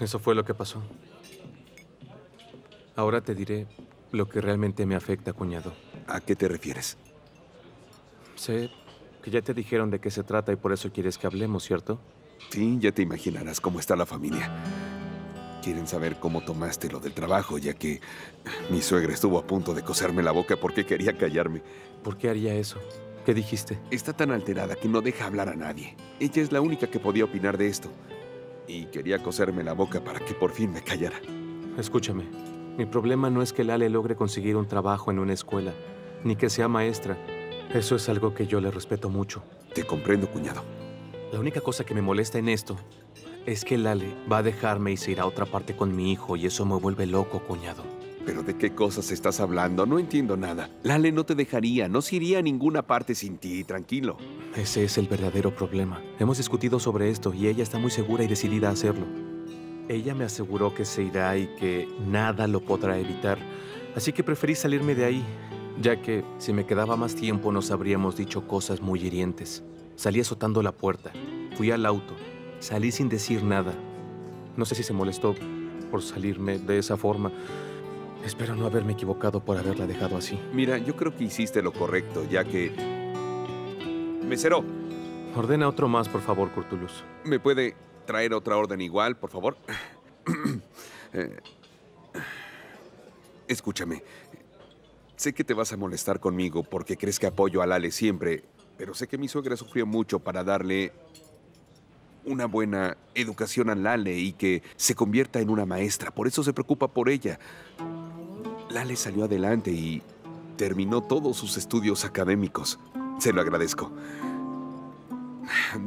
Eso fue lo que pasó. Ahora te diré lo que realmente me afecta, cuñado. ¿A qué te refieres? Sé que ya te dijeron de qué se trata y por eso quieres que hablemos, ¿cierto? Sí, ya te imaginarás cómo está la familia. Quieren saber cómo tomaste lo del trabajo, ya que mi suegra estuvo a punto de coserme la boca porque quería callarme. ¿Por qué haría eso? ¿Qué dijiste? Está tan alterada que no deja hablar a nadie. Ella es la única que podía opinar de esto. Y quería coserme la boca para que por fin me callara. Escúchame. Mi problema no es que Lale logre conseguir un trabajo en una escuela, ni que sea maestra. Eso es algo que yo le respeto mucho. Te comprendo, cuñado. La única cosa que me molesta en esto es que Lale va a dejarme y se irá a otra parte con mi hijo y eso me vuelve loco, cuñado. ¿Pero de qué cosas estás hablando? No entiendo nada. Lale no te dejaría, no se iría a ninguna parte sin ti, tranquilo. Ese es el verdadero problema. Hemos discutido sobre esto y ella está muy segura y decidida a hacerlo. Ella me aseguró que se irá y que nada lo podrá evitar. Así que preferí salirme de ahí, ya que si me quedaba más tiempo nos habríamos dicho cosas muy hirientes. Salí azotando la puerta, fui al auto, salí sin decir nada. No sé si se molestó por salirme de esa forma. Espero no haberme equivocado por haberla dejado así. Mira, yo creo que hiciste lo correcto, ya que... Mesero, Ordena otro más, por favor, Curtulus. ¿me puede traer otra orden igual, por favor? Eh, Escúchame. Sé que te vas a molestar conmigo porque crees que apoyo a Lale siempre, pero sé que mi suegra sufrió mucho para darle una buena educación a Lale y que se convierta en una maestra. Por eso se preocupa por ella. Lale salió adelante y terminó todos sus estudios académicos. Se lo agradezco.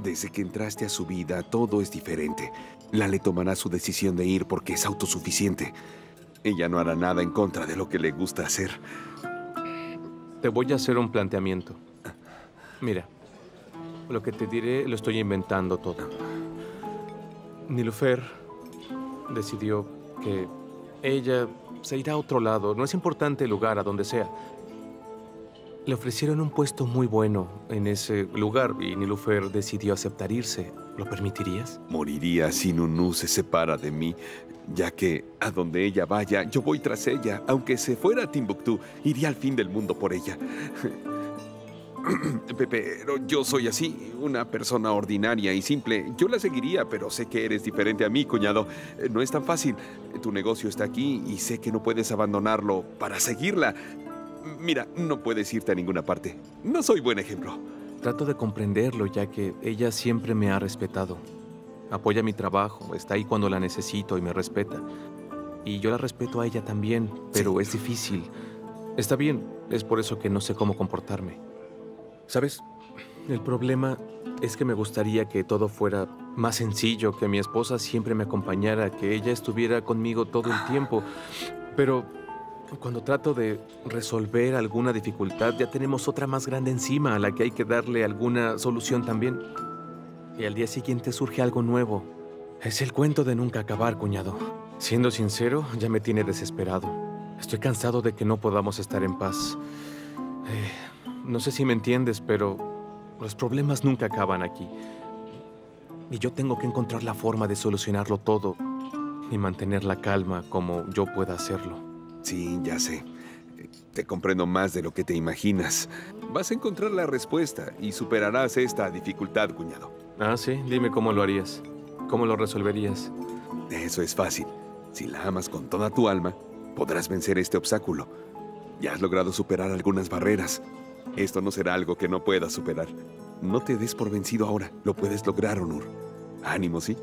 Desde que entraste a su vida, todo es diferente. Lale tomará su decisión de ir porque es autosuficiente. Ella no hará nada en contra de lo que le gusta hacer. Te voy a hacer un planteamiento. Mira, lo que te diré lo estoy inventando todo. Nilufer decidió que ella se irá a otro lado. No es importante el lugar, a donde sea. Le ofrecieron un puesto muy bueno en ese lugar y Nilufer decidió aceptar irse. ¿Lo permitirías? Moriría si Nunu se separa de mí, ya que a donde ella vaya, yo voy tras ella. Aunque se fuera a Timbuktu, iría al fin del mundo por ella. Pero yo soy así, una persona ordinaria y simple. Yo la seguiría, pero sé que eres diferente a mí, cuñado. Eh, No es tan fácil. Tu negocio está aquí y sé que no puedes abandonarlo para seguirla. Mira, no puedes irte a ninguna parte. No soy buen ejemplo. Trato de comprenderlo ya que ella siempre me ha respetado. Apoya mi trabajo, está ahí cuando la necesito y me respeta. Y yo la respeto a ella también, pero es difícil. Está bien, es por eso que no sé cómo comportarme. ¿Sabes? El problema es que me gustaría que todo fuera más sencillo, que mi esposa siempre me acompañara, que ella estuviera conmigo todo el tiempo. Pero cuando trato de resolver alguna dificultad, ya tenemos otra más grande encima a la que hay que darle alguna solución también. Y al día siguiente surge algo nuevo. Es el cuento de nunca acabar, cuñado. Siendo sincero, ya me tiene desesperado. Estoy cansado de que no podamos estar en paz. Eh, no sé si me entiendes, pero los problemas nunca acaban aquí. Y yo tengo que encontrar la forma de solucionarlo todo y mantener la calma como yo pueda hacerlo. Sí, ya sé. Te comprendo más de lo que te imaginas. Vas a encontrar la respuesta y superarás esta dificultad, cuñado. Ah, sí, dime cómo lo harías. ¿Cómo lo resolverías? Eso es fácil. Si la amas con toda tu alma, podrás vencer este obstáculo. Ya has logrado superar algunas barreras. Esto no será algo que no puedas superar. No te des por vencido ahora. Lo puedes lograr, Onur. Ánimo, ¿sí?